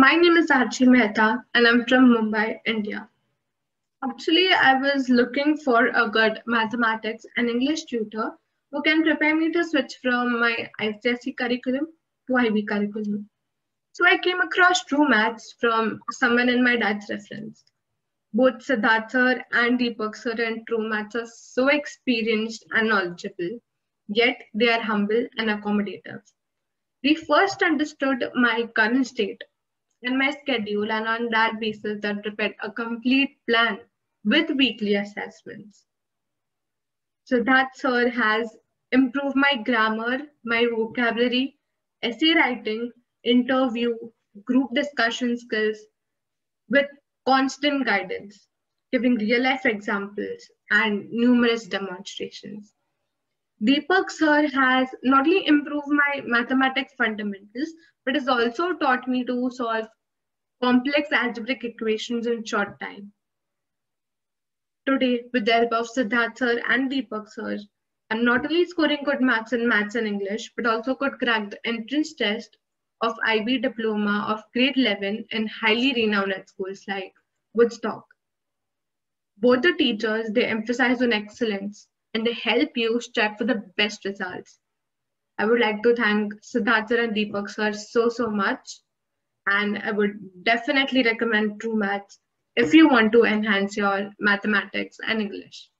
My name is Archie Mehta and I'm from Mumbai, India. Actually, I was looking for a good mathematics and English tutor who can prepare me to switch from my ICSE curriculum to IB curriculum. So I came across True Maths from someone in my dad's reference. Both Siddharth sir and Deepak sir in True Maths are so experienced and knowledgeable, yet they are humble and accommodative. We first understood my current state and my schedule, and on that basis, that prepared a complete plan with weekly assessments. Siddharth sir has improved my grammar, my vocabulary, essay writing, interview, group discussion skills with constant guidance, giving real life examples and numerous demonstrations. Deepak sir has not only improved my mathematics fundamentals, but has also taught me to solve complex algebraic equations in short time. Today, with the help of Siddharth sir and Deepak sir, I'm not only scoring good maths in maths and English, but also could crack the entrance test of IB diploma of grade 11 in highly renowned schools like Woodstock. Both the teachers, they emphasize on excellence and they help you strive for the best results. I would like to thank Siddharth and Deepak sir so, so much. And I would definitely recommend True Maths if you want to enhance your mathematics and English.